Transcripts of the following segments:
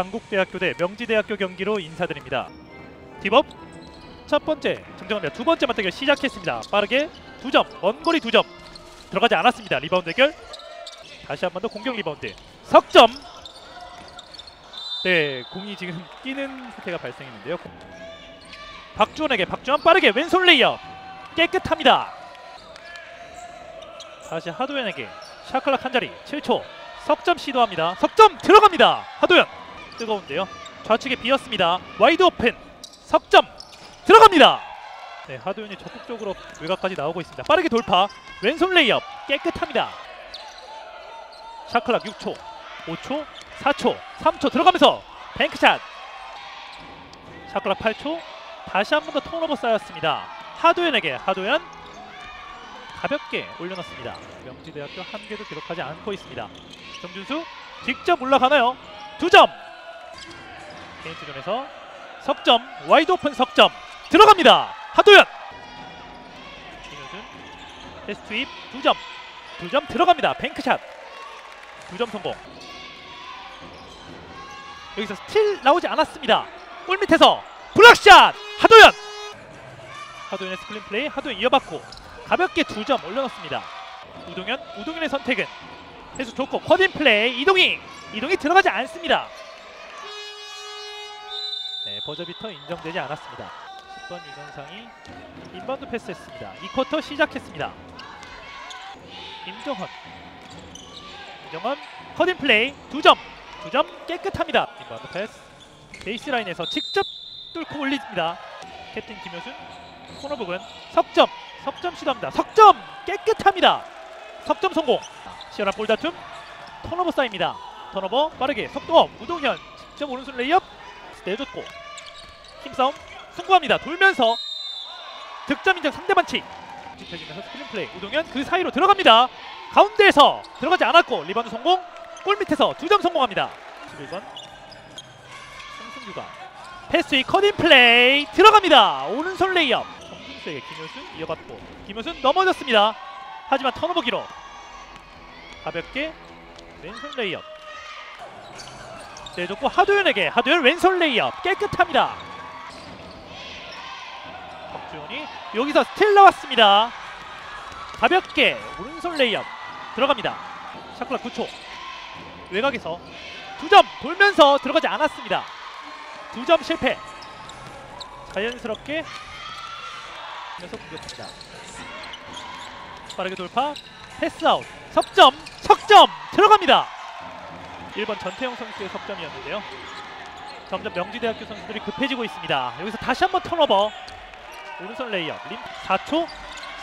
단국대학교 대 명지대학교 경기로 인사드립니다. 딥업 첫 번째 정정합니다. 두 번째 맞대결 시작했습니다. 빠르게 두 점, 먼 거리 두 점 들어가지 않았습니다. 리바운드 대결 다시 한 번 더 공격 리바운드 석점 네 공이 지금 끼는 사태가 발생했는데요. 박주원에게 박주원 빠르게 왼손 레이업 깨끗합니다. 다시 하도현에게 shot clock 한 자리 7초 석점 시도합니다. 석점 들어갑니다. 하도현 뜨거운데요. 좌측에 비었습니다. wide open 석점 들어갑니다. 네, 하도현이 적극적으로 외곽까지 나오고 있습니다. 빠르게 돌파 왼손 레이업 깨끗합니다. shot clock 6초 5초 4초 3초 들어가면서 bank shot shot clock 8초 다시 한 번 더 턴오버 쌓였습니다. 하도현에게 하도현 가볍게 올려놨습니다. 명지대학교 한 개도 기록하지 않고 있습니다. 정준수 직접 올라가나요? 두 점. 페인트존에서 석점 wide open 석점 들어갑니다. 하도현. 김효준 테스트 투입 두 점. 두점 들어갑니다. bank shot. 두점 성공. 여기서 스틸 나오지 않았습니다. 골 밑에서 block shot 하도현. 하도현의 스크린 플레이 하도현 이어받고 가볍게 두점 올려놓습니다. 우동현, 우동현의 선택은 계속 좋고 쿼딘 플레이 이동희, 이동희 들어가지 않습니다. 네, 버저비터 인정되지 않았습니다. 10번 이건상이 inbound 패스했습니다. 2쿼터 시작했습니다. 임정헌, 임정헌 쿼딘 플레이 두 점, 두점 깨끗합니다. inbound 패스 베이스라인에서 직접 뚫고 올립니다. 캡틴 김효순 코너 부분 석점 석점 시도합니다. 석점 깨끗합니다. 석점 성공. 시원한 볼 다툼. 턴오버 쌓입니다. 턴오버 빠르게 속도 up 우동현 직접 오른손 레이업 내줬고 힘싸움 성공합니다. 돌면서 득점 인정 상대 반칙. 짚혀지면서 스크린 플레이 우동현 그 사이로 들어갑니다. 가운데에서 들어가지 않았고 리바운드 성공. 골 밑에서 두 점 성공합니다. 11번 송승규가 패스웨이 cut-in 플레이 들어갑니다. 오른손 레이업. 정준수에게 김효순 이어받고 김효순 넘어졌습니다. 하지만 턴오버 기록. 가볍게 왼손 레이업. 내줬고 하도현에게 하도현 왼손 레이업 깨끗합니다. 박주원이 여기서 스틸 나왔습니다. 가볍게 오른손 레이업 들어갑니다. shot clock 9초 외곽에서 두 점 돌면서 들어가지 않았습니다. 두 점 실패. 자연스럽게 면서 공격합니다. 빠르게 돌파, pass out, 석점, 석점 들어갑니다. 1번 전태영 선수의 석점이었는데요. 점점 명지대학교 선수들이 급해지고 있습니다. 여기서 다시 한번 턴오버. 오른손 레이업, 림 4초,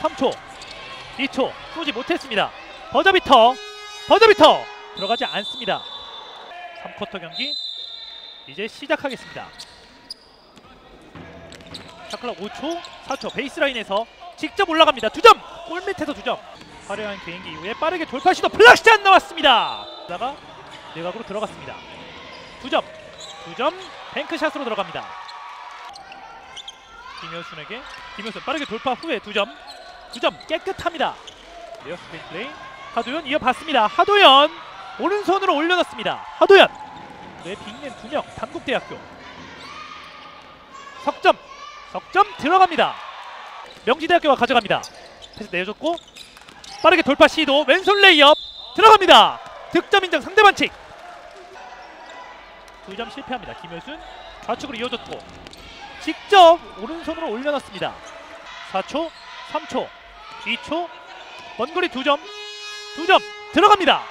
3초, 2초 쏘지 못했습니다. 버저비터, 버저비터 들어가지 않습니다. 3쿼터 경기 이제 시작하겠습니다. shot clock 5초, 4초 베이스라인에서 직접 올라갑니다. 두 점! 골 밑에서 두 점. 화려한 개인기 이후에 빠르게 돌파 시도 block shot 나왔습니다. 다가 내각으로 들어갔습니다. 두 점, 두점 뱅크샷으로 들어갑니다. 김효순에게 김효순 빠르게 돌파 후에 두 점, 두점 깨끗합니다. 레어 스페인 플레이 하도현 이어봤습니다. 하도현 오른손으로 올려놨습니다. 하도현 네 빅맨 두명 단국대학교 석점 석점 들어갑니다. 명지대학교가 가져갑니다. 패스 내줬고 빠르게 돌파 시도 왼손 레이업 들어갑니다. 득점 인정 상대 반칙. 두 점 실패합니다. 김효순 좌측으로 이어졌고 직접 오른손으로 올려놨습니다. 4초, 3초, 2초 먼 거리 두 점, 두 점 들어갑니다.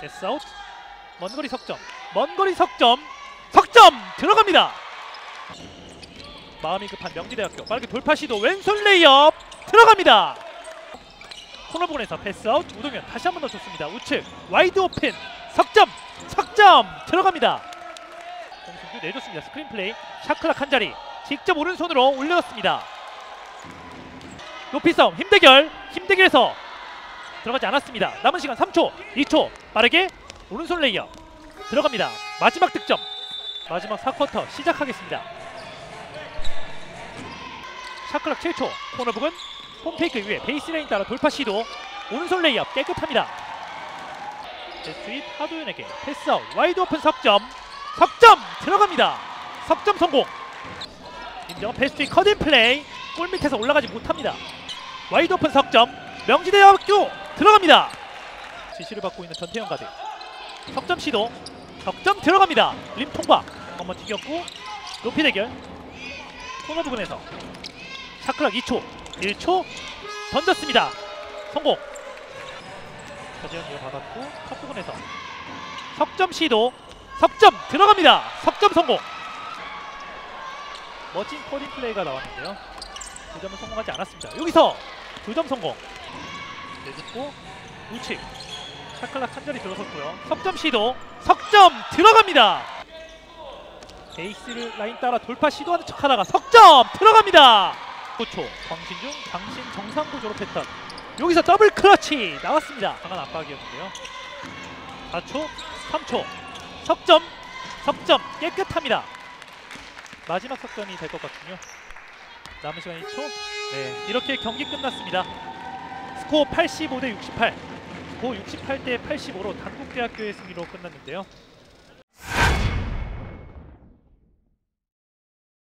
pass out 먼 거리 석점, 먼 거리 석점, 석점 들어갑니다. 마음이 급한 명지대학교 빠르게 돌파 시도 왼손 레이업 들어갑니다. 코너 부분에서 pass out 우동현 다시 한 번 더 좋습니다. 우측 wide open 석점 석점 들어갑니다. 홍승규 내줬습니다. 스크린 플레이 shot clock 한 자리 직접 오른손으로 올려놨습니다. 높이 싸움 힘대결 힘대결에서 들어가지 않았습니다. 남은 시간 3초 2초 빠르게 오른손 레이업 들어갑니다. 마지막 득점 마지막 4쿼터 시작하겠습니다. shot clock 7초 코너 부근 pump fake 후에 베이스라인 따라 돌파 시도 오른손 레이업 깨끗합니다. 베스트윗 하도현에게 pass out wide open 석점. 석점 들어갑니다. 석점 성공. 임정은 베스트윗 cut-in 플레이. 골 밑에서 올라가지 못합니다. wide open 석점. 명지대학교 들어갑니다. 지시를 받고 있는 전태현 가드. 석점 시도. 석점 들어갑니다. 림 통과. 한번 튀겼고. 높이 대결. 코너 부분에서. shot clock 2초 1초 던졌습니다. 성공 서지현 이어받았고 top 부분에서 석점 시도 석점 들어갑니다. 석점 성공. 멋진 코딩 플레이가 나왔는데요. 두 점은 성공하지 않았습니다. 여기서 두 점 성공. 내딛고 우측 shot clock 한 자리 들어섰고요. 석점 시도 석점 들어갑니다. 베이스를 라인 따라 돌파 시도하는 척하다가 석점 들어갑니다. 9초 광신중 당신 정상고 졸업했던 여기서 double clutch! 나왔습니다. 강한 압박이었는데요. 4초 3초. 석점 석점. 깨끗합니다. 마지막 석점이 될 것 같군요. 남은 시간 1초. 네 이렇게 경기 끝났습니다. 스코어 85 대 68 스코어 68 대 85로 단국대학교의 승리로 끝났는데요